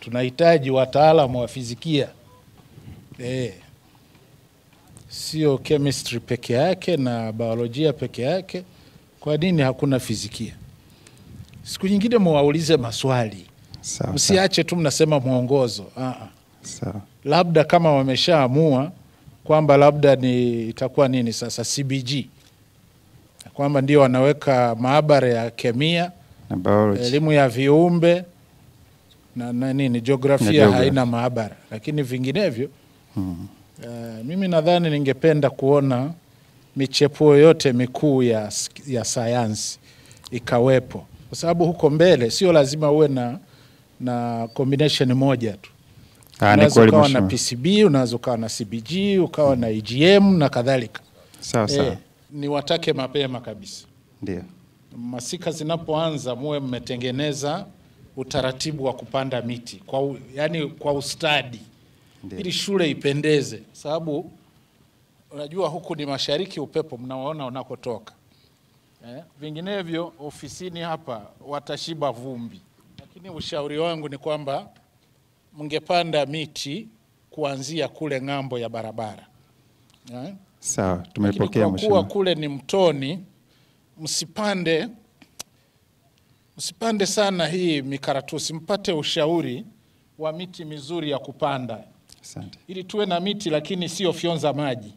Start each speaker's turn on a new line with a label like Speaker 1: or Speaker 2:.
Speaker 1: tunahitaji wataalamu wa fizikia eh, sio chemistry peke yake na biolojia peke yake. Kwa nini hakuna fizikia? Siku nyingine mwaulize maswali, msiache tu mnasema mwongozo. Ah, ah.
Speaker 2: sawa.
Speaker 1: labda kama wameshaamua kwamba labda ni itakuwa nini sasa CBG kwamba ndio wanaweka maabara ya kemia, elimu ya viumbe na, na nini jiografia haina maabara, lakini vinginevyo
Speaker 2: Mm.
Speaker 1: uh, mimi nadhani ningependa kuona michepuo yote mikuu ya, ya sayansi ikawepo, kwa sababu huko mbele sio lazima uwe na, na combination moja tu
Speaker 2: Ah,
Speaker 1: unaweza ukawa na. PCB, unaweza ukawa na CBG, ukawa na EGM na kadhalika.
Speaker 2: Sawa sawa.
Speaker 1: Eh, ni watake mapema kabisa,
Speaker 2: Ndio.
Speaker 1: masika zinapoanza muwe mmetengeneza utaratibu wa kupanda miti kwa, yani kwa ustadi. Ili shule ipendeze, sababu unajua huku ni mashariki, upepo mnaoona unakotoka. Eh, vinginevyo ofisini hapa watashiba vumbi. Lakini ushauri wangu ni kwamba mngepanda miti kuanzia kule ng'ambo ya barabara. Eh?
Speaker 2: Sawa,
Speaker 1: tumepokea
Speaker 2: tumepokea
Speaker 1: kwa kuwa kule ni mtoni, msipande msipande sana hii mikaratusi, mpate ushauri wa miti mizuri ya kupanda
Speaker 2: Asante.
Speaker 1: ili tuwe na miti lakini sio fyonza maji.